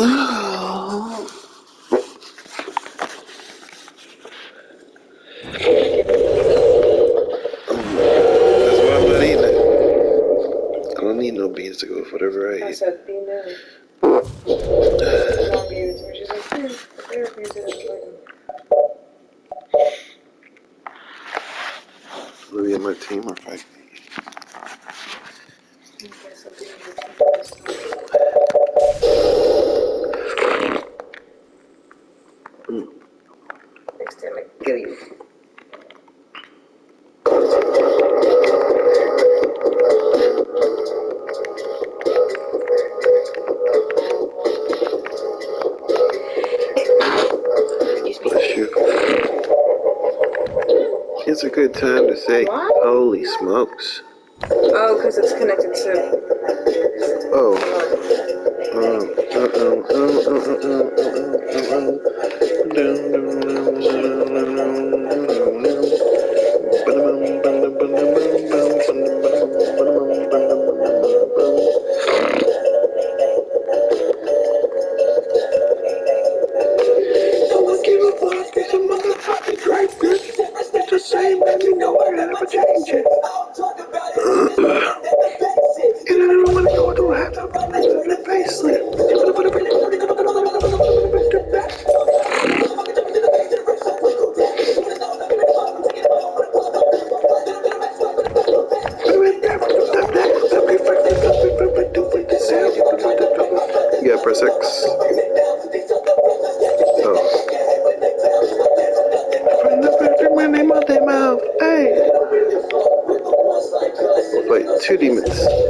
i don't need no beans to go with whatever I, I eat. Said, be uh, beans. Like, hmm, Maybe in my team or. say, what? holy smokes. Oh, because it's connected to. Oh. Oh. Oh. Oh. Oh. Oh. Oh. Oh. Oh. The mouth, hey. Wait, two demons.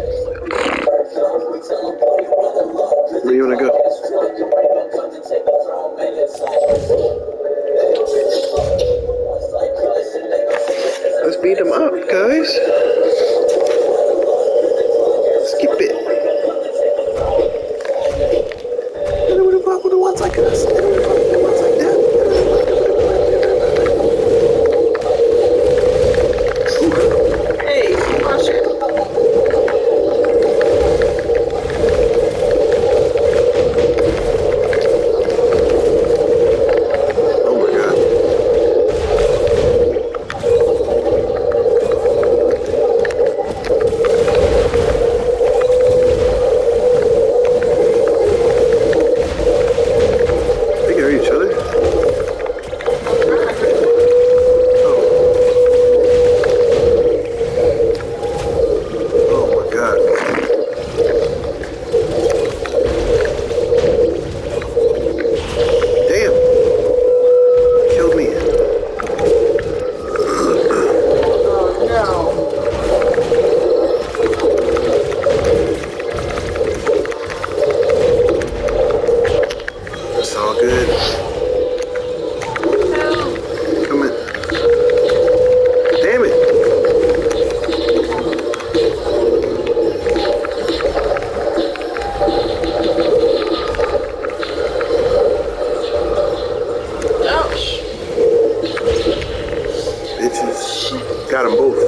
got them both.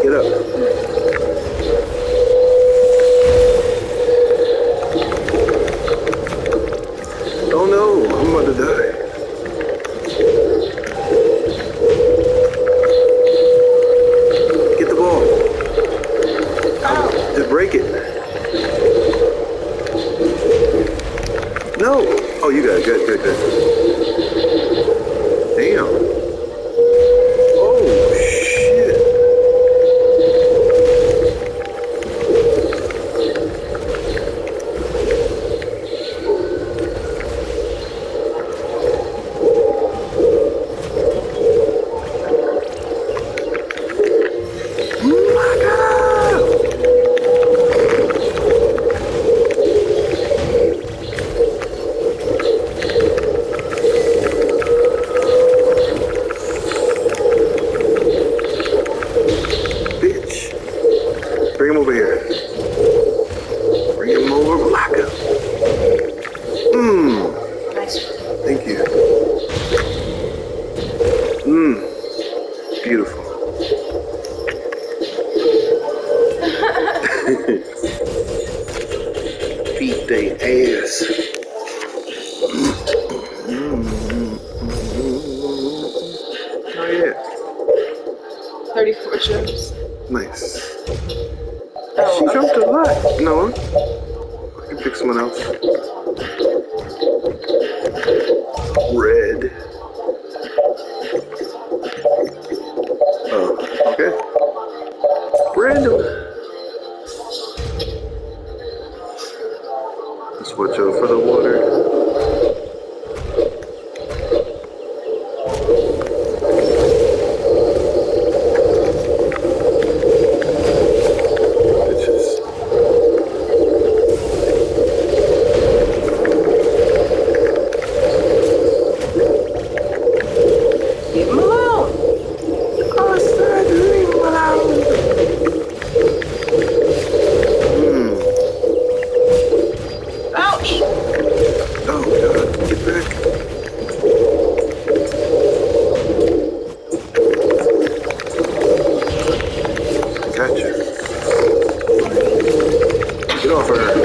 Get up. Oh no, I'm about to die. Get the ball. Oh. Just break it. No. Oh, you got it. Good, good, good. It's beautiful. Beat they ass. oh yeah. Thirty-four jumps. Nice. Oh, she okay. jumped a lot. No. I can pick someone else. Get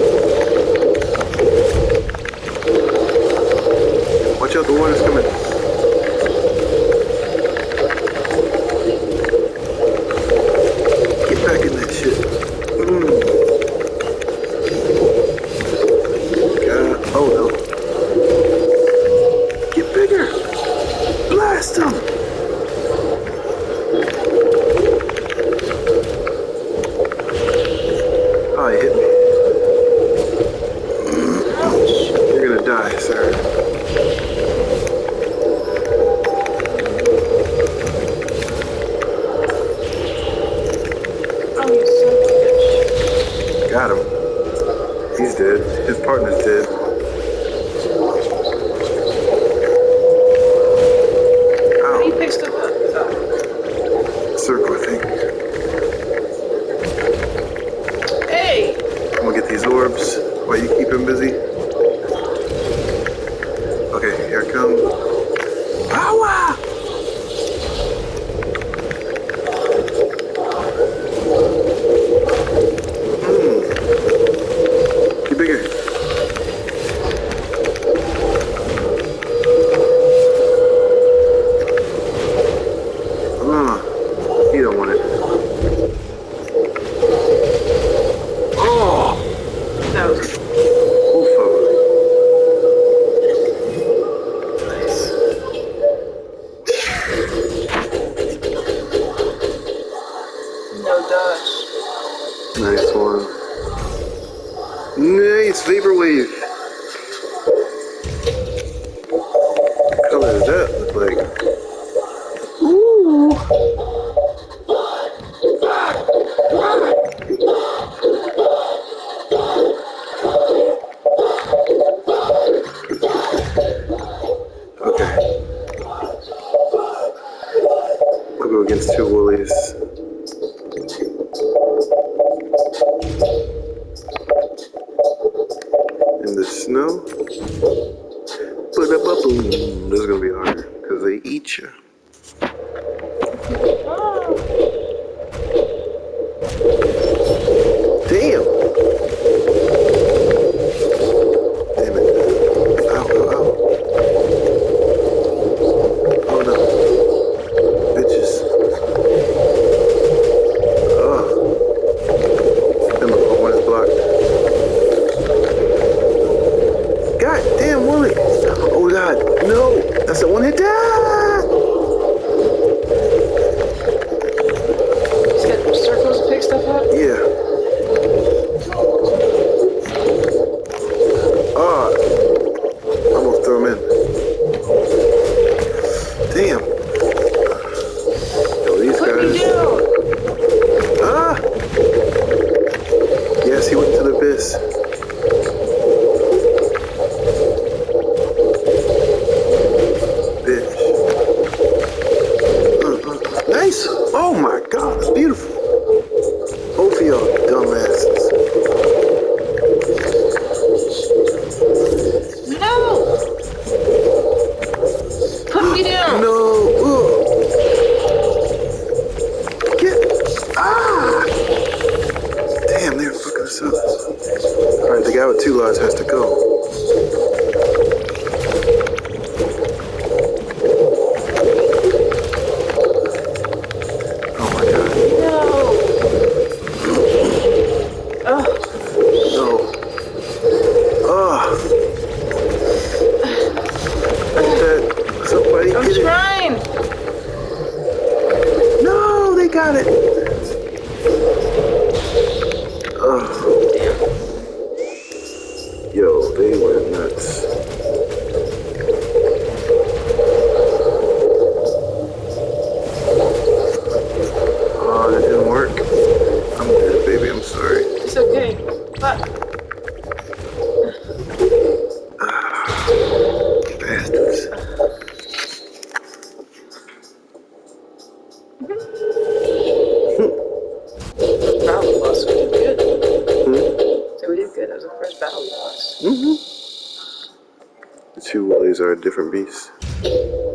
Nice Vaporwave. different beasts.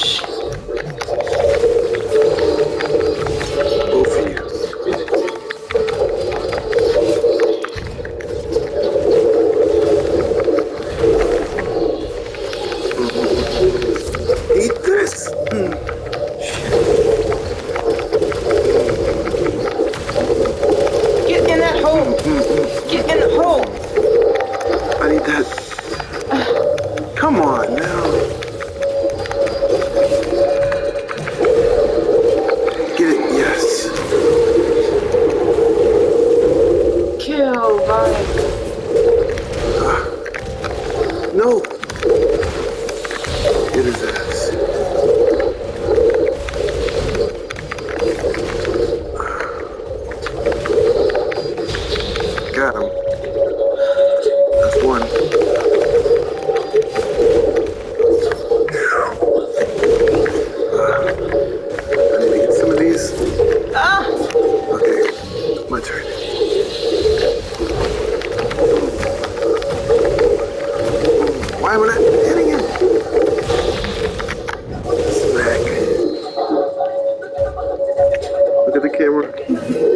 much. got him. That's one. Uh, I need to get some of these. Ah! Okay, my turn. Why am I not hitting him? Smack. Look at the camera.